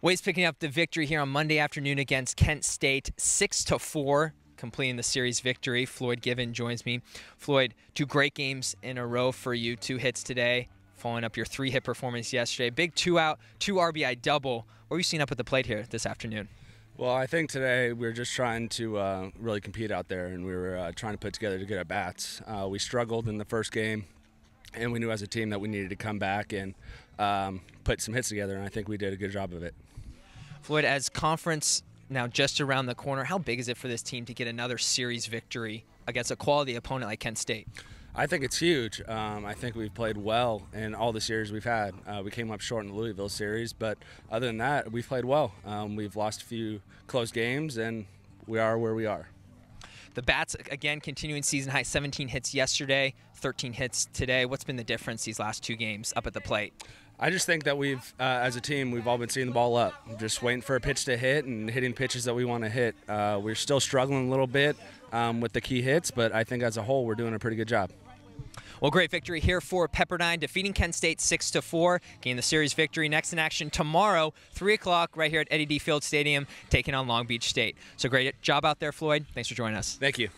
Waves picking up the victory here on Monday afternoon against Kent State, six to four, completing the series victory. Floyd Given joins me. Floyd, two great games in a row for you. Two hits today, following up your three-hit performance yesterday. Big two-out, two RBI double. What are you seeing up at the plate here this afternoon? Well, I think today we were just trying to uh, really compete out there, and we were uh, trying to put together good at bats. Uh, we struggled in the first game, and we knew as a team that we needed to come back and um, put some hits together, and I think we did a good job of it. Floyd, as conference now just around the corner, how big is it for this team to get another series victory against a quality opponent like Kent State? I think it's huge. Um, I think we've played well in all the series we've had. Uh, we came up short in the Louisville series, but other than that, we've played well. Um, we've lost a few close games, and we are where we are. The bats again continuing season high 17 hits yesterday, 13 hits today. What's been the difference these last two games up at the plate? I just think that we've, uh, as a team, we've all been seeing the ball up, just waiting for a pitch to hit and hitting pitches that we want to hit. Uh, we're still struggling a little bit um, with the key hits, but I think as a whole, we're doing a pretty good job. Well, great victory here for Pepperdine, defeating Kent State 6 to 4. Gain the series victory. Next in action tomorrow, 3 o'clock, right here at Eddy D. Field Stadium, taking on Long Beach State. So great job out there, Floyd. Thanks for joining us. Thank you.